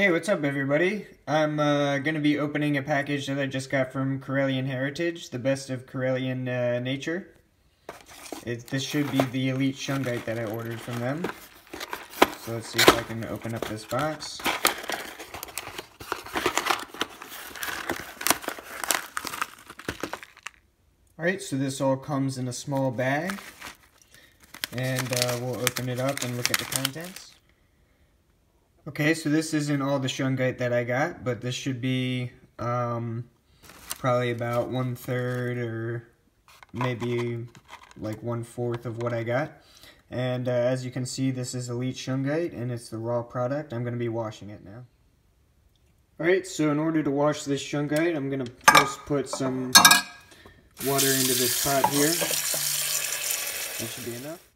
Hey, what's up everybody? I'm uh, going to be opening a package that I just got from Karelian Heritage, the best of Karelian uh, nature. It, this should be the Elite Shungite that I ordered from them. So let's see if I can open up this box. Alright, so this all comes in a small bag. And uh, we'll open it up and look at the contents. Okay, so this isn't all the shungite that I got, but this should be um, probably about one third or maybe like one fourth of what I got. And uh, as you can see, this is Elite Shungite, and it's the raw product. I'm going to be washing it now. Alright, so in order to wash this shungite, I'm going to first put some water into this pot here. That should be enough.